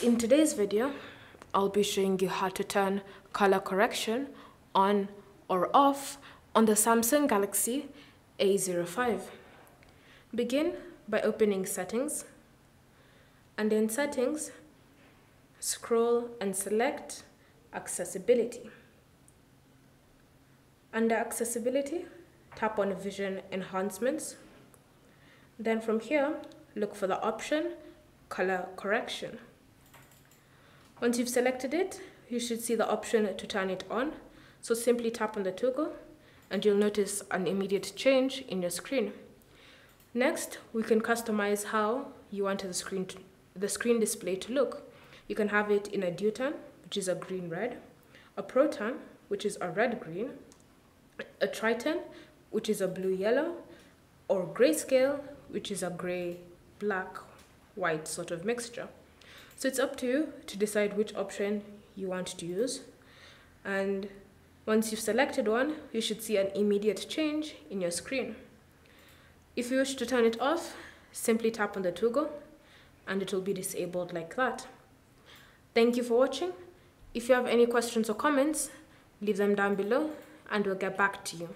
In today's video, I'll be showing you how to turn color correction on or off on the Samsung Galaxy A05. Begin by opening settings and in settings, scroll and select accessibility. Under accessibility, tap on vision enhancements. Then from here, look for the option color correction. Once you've selected it, you should see the option to turn it on. So simply tap on the toggle and you'll notice an immediate change in your screen. Next, we can customize how you want the screen, to, the screen display to look. You can have it in a Deutan, which is a green-red, a Protan, which is a red-green, a Tritan, which is a blue-yellow, or grayscale, which is a gray-black-white sort of mixture. So it's up to you to decide which option you want to use. And once you've selected one, you should see an immediate change in your screen. If you wish to turn it off, simply tap on the toggle and it will be disabled like that. Thank you for watching. If you have any questions or comments, leave them down below and we'll get back to you.